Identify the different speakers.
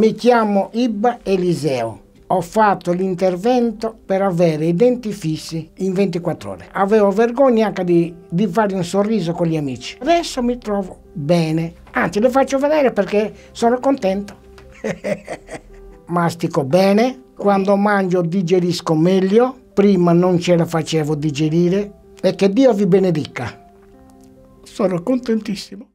Speaker 1: Mi chiamo Ibba Eliseo. Ho fatto l'intervento per avere i denti fissi in 24 ore. Avevo vergogna anche di, di fare un sorriso con gli amici. Adesso mi trovo bene. Anzi, le faccio vedere perché sono contento. Mastico bene, quando mangio digerisco meglio, prima non ce la facevo digerire e che Dio vi benedica. Sono contentissimo.